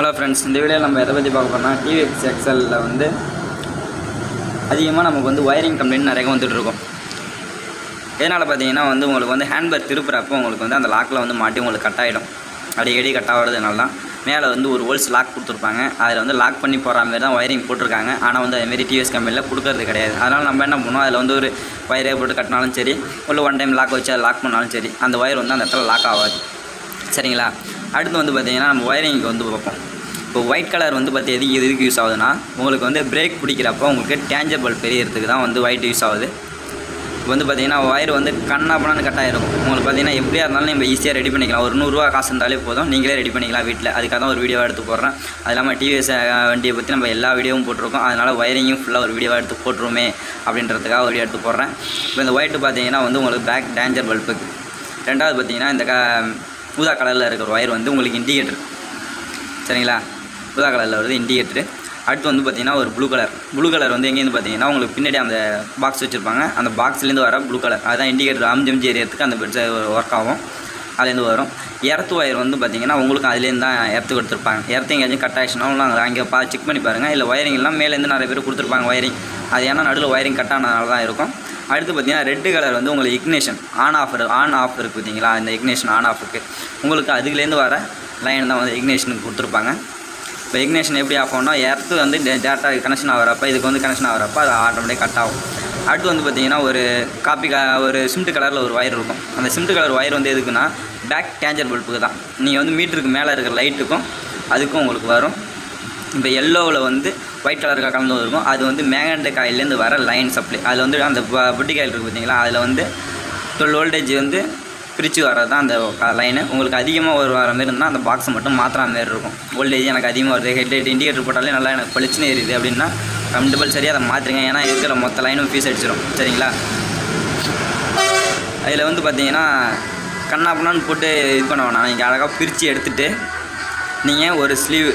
Hello friends இந்த வீடியோவில் நம்ம எதை பற்றி பார்க்க போனால் டிவிஎக்ஸ் எக்ஸலில் வந்து அதிகமாக நமக்கு வந்து ஒயரிங் கம்ப்ளைண்ட் நிறைய வந்துட்டு இருக்கும். எதனால் பார்த்தீங்கன்னா வந்து உங்களுக்கு வந்து ஹேண்ட்பேக் திருப்புறப்போ உங்களுக்கு வந்து அந்த லாக்கில் வந்து மாட்டி உங்களுக்கு கட் ஆகிடும் அடிக்கடி கட் ஆகிறதுனால தான் மேலே வந்து ஒரு ஹோல்ஸ் லாக் கொடுத்துருப்பாங்க. அதில் வந்து லாக் பண்ணி போகிற மாதிரி தான் ஒயரிங் போட்டிருக்காங்க. ஆனால் வந்து அதுமாரி டிவிஎஸ் கம்பெனியில் கொடுக்கறது கிடையாது. அதனால் நம்ம என்ன பண்ணுவோம்? அதில் வந்து ஒரு ஒயரே போட்டு கட்டினாலும் சரி இல்லை ஒன் டைம் லாக் வச்சு அதை லாக் பண்ணாலும் சரி அந்த ஒயர் வந்து அந்த இடத்துல லாக் ஆகாது. சரிங்களா? அடுத்து வந்து பார்த்திங்கன்னா நம்ம ஒயரிங்க்கு வந்து பார்ப்போம். இப்போ ஒயிட் கலர் வந்து பார்த்து எதுக்கு எதுக்கு யூஸ் ஆகுதுன்னா உங்களுக்கு வந்து பிரேக் பிடிக்கிறப்போ உங்களுக்கு டேஞ்சர் பல்ப் பெரியறதுக்கு தான் வந்து ஒயிட் யூஸ் ஆகுது. இப்போ வந்து பார்த்தீங்கன்னா ஒயர் வந்து கண்ணாப்பண்ணான்னு கட் ஆயிரும். உங்களுக்கு பார்த்தீங்கன்னா எப்படியா இருந்தாலும் நம்ம ஈஸியாக ரெடி பண்ணிக்கலாம். ஒரு நூறுரூவா காசு இருந்தாலே போதும். நீங்களே ரெடி பண்ணிக்கலாம் வீட்டில் அதுக்காக தான் ஒரு வீடியோ எடுத்து போடுறேன். அது இல்லாமல் டிவிஎஸ் வண்டியை பற்றி நம்ம எல்லா வீடியோவும் போட்டிருக்கோம். அதனால் ஒயரிங்கும் ஃபுல்லாக ஒரு வீடியோவாக எடுத்து போட்டுருமே அப்படின்றதுக்காக ஒரு வீடியோ எடுத்து போடுறேன். இப்போ இந்த ஒயிட்டு பார்த்தீங்கன்னா வந்து உங்களுக்கு பேக் டேஞ்சர் பல்புக்கு ரெண்டாவது பார்த்தீங்கன்னா இந்த க ஊதா கலரில் இருக்கிற ஒயர் வந்து உங்களுக்கு இண்டிகேட்டர் சரிங்களா? புதா கலரில் வருது இண்டிகேட்டரு அடுத்து வந்து பார்த்தீங்கன்னா ஒரு ப்ளூ கலர் ப்ளூ கலர் வந்து எங்கேருந்து பார்த்தீங்கன்னா உங்களுக்கு பின்னாடி அந்த பாக்ஸ் வச்சுருப்பாங்க. அந்த பாக்ஸ்லேருந்து வர ப்ளூ கலர் அதுதான் இண்டிகேட்டர் அமிஞ்சு அமிஞ்சு எரியறதுக்கு அந்த பெட்ஸ் ஒர்க் ஆகும். அதுலேருந்து வரும். எர்த்து ஒயர் வந்து பார்த்தீங்கன்னா உங்களுக்கு அதுலேருந்து தான் எர்த்து கொடுத்துருப்பாங்க. எர்த்து எங்கேயாச்சும் கட் ஆகிடுச்சுன்னா நாங்கள் அங்கே பா செக் பண்ணி பாருங்கள் இல்லை ஒயரிங் எல்லாம் மேலேருந்து நிறைய பேர் கொடுத்துருப்பாங்க ஒயரிங் அது ஏன்னா நடுவில் ஒயரிங் கட் ஆனதுனால தான் இருக்கும். அடுத்து பார்த்தீங்கன்னா ரெட்டு கலர் வந்து உங்களுக்கு ignition on off on off இருக்குது பார்த்தீங்களா இந்த இக்னேஷன் ஆன் ஆஃபுக்கு உங்களுக்கு அதுலேருந்து வர லைன் தான் வந்து இக்னேஷனுக்கு கொடுத்துருப்பாங்க. இப்போ இக்னேஷன் எப்படி ஆஃப் ஆகும்னா எர்த்து வந்து டேரெக்டாக கனெக்ஷன் ஆகிறப்ப இதுக்கு வந்து கனெக்ஷன் ஆகிறப்ப அது ஆட்டோமேட்டிக் கட் ஆகும். அடுத்து வந்து பார்த்தீங்கன்னா ஒரு காப்பி க ஒரு சிமெண்ட் கலரில் ஒரு ஒயர் இருக்கும். அந்த சிமெண்ட் கலர் ஒயர் வந்து எதுக்குன்னா பேக் டேஞ்சர் பல்புக்கு தான். நீங்கள் வந்து மீட்டருக்கு மேலே இருக்கிற லைட்டுக்கும் அதுக்கும் உங்களுக்கு வரும். இப்போ எல்லோவில் வந்து ஒயிட் கலர் கலந்து இருக்கும் அது வந்து மேகண்ட காயிலேருந்து வர லைன் சப்ளை அதில் வந்து அந்த புட்டி காயில் இருக்குது பார்த்தீங்களா? அதில் வந்து டுவெல் வோல்டேஜ் வந்து பிரித்து வர்றது தான் அந்த லைனு உங்களுக்கு அதிகமாக ஒரு வர மாதிரி இருந்தால் அந்த பாக்ஸை மட்டும் மாற்றுற மாதிரி இருக்கும். வோல்டேஜ் எனக்கு அதிகமாக வருது. ஹெட்லைட் இண்டிகேட்டர் போட்டாலே நல்லா எனக்கு பளிச்சுன்னு இருக்குது அப்படின்னா கம்பல்சரி அதை மாற்றுங்க ஏன்னா இருக்கிற மொத்த லைனும் ஃபீஸ் அடிச்சிடும் சரிங்களா? அதில் வந்து பார்த்தீங்கன்னா கண்ணா பண்ணான்னு போட்டு இது பண்ண வேணாம். நீங்கள் அழகாக பிரித்து எடுத்துகிட்டு நீங்கள் ஒரு ஸ்லீவ்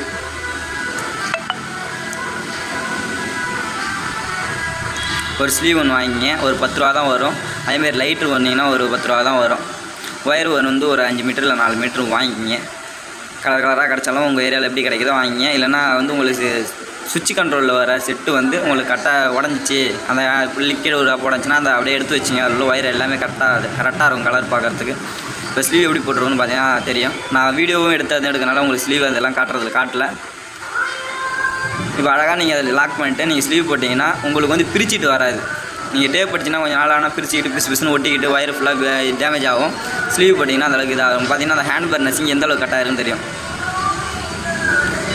ஒரு ஸ்லீவ் ஒன்று வாங்கிங்க. ஒரு பத்து ரூபா தான் வரும் அதேமாரி லைட்ரு வந்தீங்கன்னா ஒரு பத்து ரூபா தான் வரும். ஒயர் வந்து ஒரு அஞ்சு மீட்டர் இல்லை நாலு மீட்டர் வாங்கிக்கிங்க கலர் கலராக கிடச்சாலும் உங்கள் ஏரியாவில் எப்படி கிடைக்குதோ வாங்கிங்க. இல்லைனா வந்து உங்களுக்கு சுவிட்ச் கண்ட்ரோலில் வர செட்டு வந்து உங்களுக்கு கரெக்டாக உடஞ்சிச்சு. அந்த லிக்விட் ஒரு உடஞ்சின்னா அந்த அப்படியே எடுத்து வச்சிங்க. அதில் உள்ள ஒயர் எல்லாமே கரெக்டாக கரெக்டாக இருக்கும் கலர் பார்க்குறதுக்கு. இப்போ ஸ்லீவ் எப்படி போட்டுருவோம்னு பார்த்தீங்கன்னா தெரியும். நான் வீடியோவும் எடுத்து அது எடுக்கனால உங்களுக்கு ஸ்லீவ் அதெல்லாம் காட்டுறதுல காட்டல. இப்போ அழகாக நீங்கள் அதில் லாக் பண்ணிட்டு நீங்கள் ஸ்லீவ் போட்டிங்கன்னா உங்களுக்கு வந்து பிரிச்சுட்டு வராது. நீங்கள் டேப் படிச்சுன்னா கொஞ்சம் நாள் ஆனால் பிரிச்சுக்கிட்டு பிசு பிசுன்னு ஒட்டிக்கிட்டு ஒயர் ஃபுல்லாக டேமேஜ் ஆகும். ஸ்லீவ் போட்டிங்கன்னா அந்த அளவுக்கு இதாகும். பார்த்தீங்கன்னா அந்த ஹேண்ட் பேர் நசிங் எந்த அளவுக்கு கட் தெரியும்.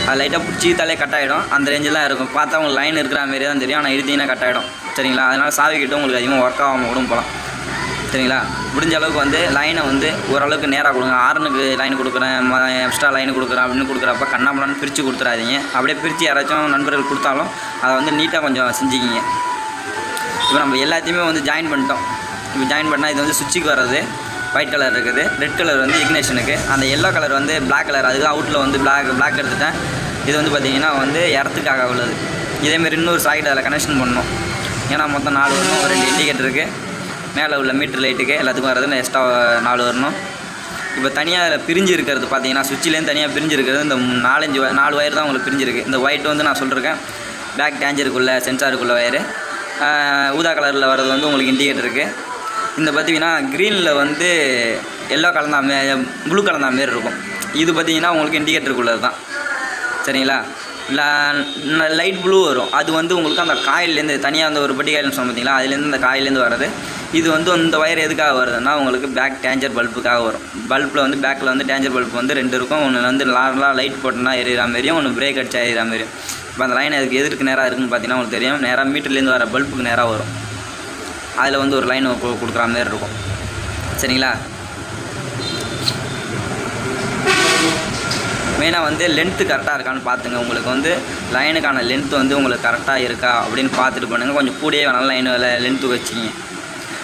அது லைட்டாக பிடிச்சி தலையே கட்டாயிடும் அந்த ரேஞ்சில் தான் இருக்கும். பார்த்தா உங்களுக்கு லைன் இருக்கிற மாதிரி தான் தெரியும். ஆனால் இழுத்தீங்கன்னா கட் ஆகிடும் சரிங்களா? அதனால் சாவிக்கிட்ட உங்களுக்கு அதிகமாக ஒர்க் ஆகாமல் கூட போகலாம் சரிங்களா? முடிஞ்ச அளவுக்கு வந்து லைனை வந்து ஓரளவுக்கு நேராக கொடுங்க. ஆரனுக்கு லைன் கொடுக்குறேன். எக்ஸ்ட்ரா லைன் கொடுக்குறேன் அப்படின்னு கொடுக்குறப்ப கண்ணாமலான்னு பிரித்து கொடுத்துறாதீங்க. அப்படியே பிரித்து யாராச்சும் நண்பர்கள் கொடுத்தாலும் அதை வந்து நீட்டாக கொஞ்சம் செஞ்சுக்கிங்க. இப்போ நம்ம எல்லாத்தையுமே வந்து ஜாயின் பண்ணிட்டோம். இப்போ ஜாயின் பண்ணால் இது வந்து சுவிட்சுக்கு வர்றது. ஒயிட் கலர் இருக்குது. ரெட் கலர் வந்து இக்னேஷனுக்கு அந்த எல்லோ கலர் வந்து பிளாக் கலர் அதுக்கு அவுட்டில் வந்து பிளாக் பிளாக் எடுத்துட்டேன். இது வந்து பார்த்திங்கன்னா வந்து இடத்துக்காக உள்ளது. இதேமாரி இன்னொரு சாக்கெட் அதில் கனெக்ஷன் பண்ணணும். ஏன்னா மொத்தம் நாலு வரணும். ஒரு ரெண்டு இண்டிகேட்டர் இருக்குது மேலே உள்ள மீட்டர் லைட்டுக்கு எல்லாத்துக்கும் வர்றது எக்ஸ்ட்ரா நாலு வரணும். இப்போ தனியாக அதில் பிரிஞ்சு இருக்கிறது பார்த்தீங்கன்னா சுவிட்சிலேருந்து தனியாக பிரிஞ்சு இருக்கிறது. இந்த நாலஞ்சு நாலு ஒயர் தான் உங்களுக்கு பிரிஞ்சிருக்கு. இந்த ஒயிட் வந்து நான் சொல்லியிருக்கேன் பேக் டேஞ்சருக்குள்ளே சென்சாருக்குள்ள ஒயரு ஊதா கலரில் வர்றது வந்து உங்களுக்கு இண்டிகேட்டர் இருக்குது இந்த பார்த்தீங்கன்னா க்ரீனில் வந்து எல்லோ கலந்தா மே ப்ளூ கலந்தா மாரி இருக்கும். இது பார்த்தீங்கன்னா உங்களுக்கு இண்டிகேட்டருக்குள்ளது தான் சரிங்களா? லைட் ப்ளூ வரும். அது வந்து உங்களுக்கு அந்த காயிலேருந்து தனியாக அந்த ஒரு பட்டி காயில்னு சொன்ன பார்த்தீங்களா அதுலேருந்து அந்த காயிலேருந்து வர்றது. இது வந்து இந்த ஒயர் எதுக்காக வருதுன்னா உங்களுக்கு பேக் டேஞ்சர் பல்புக்காக வரும். பல்பில் வந்து பேக்கில் வந்து டேஞ்சர் பல்ப் வந்து ரெண்டு இருக்கும். ஒன்று வந்து நார்மலாக லைட் போட்டோன்னா எரியிற மாதிரியும் ஒன்று பிரேக் அடிச்சா எரியிற மாதிரியும். இப்போ அந்த லைன் அதுக்கு எதிர்க்கு நேராக இருக்குதுன்னு பார்த்தீங்கன்னா உங்களுக்கு தெரியும். நேராக மீட்டர்லேருந்து வர பல்புக்கு நேராக வரும். அதில் வந்து ஒரு லைன் கொடுக்குற மாதிரி இருக்கும். சரிங்களா? மெயினாக வந்து லென்த்து கரெக்டாக இருக்கான்னு பார்த்துங்க. உங்களுக்கு வந்து லைனுக்கான லென்த்து வந்து உங்களுக்கு கரெக்டாக இருக்கா அப்படின்னு பார்த்துட்டு பண்ணுங்கள் கொஞ்சம் கூடயே வேணாலும் லைன் லென்த்து வச்சிங்க.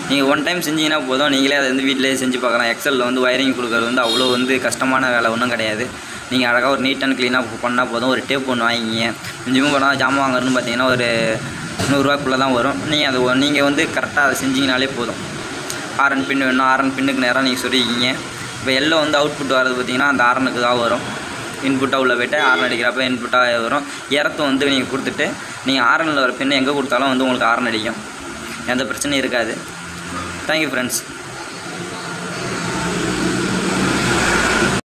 நீங்கள் ஒன் டைம் செஞ்சீங்கன்னா போதும். நீங்களே அதை வந்து வீட்டிலேயே செஞ்சு பார்க்கலாம். எக்ஸலில் வந்து ஒயரிங் கொடுக்குறது வந்து அவ்வளோ வந்து கஷ்டமான வேலை ஒன்றும் கிடையாது. நீங்கள் அழகாக ஒரு நீட் அண்ட் க்ளீனாக பண்ணால் போதும். ஒரு டேப் ஒன்று வாங்கிங்க மிஞ்சும் போனால் ஜாமான் வாங்குறதுன்னு பார்த்தீங்கன்னா ஒரு நூறுரூவாக்குள்ளே தான் வரும். நீங்கள் அது நீங்கள் வந்து கரெக்டாக அதை செஞ்சிங்கனாலே போதும். ஆரன் பின் வேணும். ஆரன் பின்னுக்கு நேராக நீங்கள் சொல்லிக்கிங்க இப்போ எல்லோ வந்து அவுட்புட் வர்றது பார்த்தீங்கன்னா அந்த ஆரனுக்கு தான் வரும். இன்புட்டாக உள்ள போய்ட்டு ஆரன் அடிக்கிறப்ப இன்புட்டாக வரும். எர்த்து வந்து நீங்கள் கொடுத்துட்டு நீங்கள் ஆரனில் வர பின்னு எங்கே கொடுத்தாலும் வந்து உங்களுக்கு ஆரன் அடிக்கும். எந்த பிரச்சனையும் இருக்காது. Thank you friends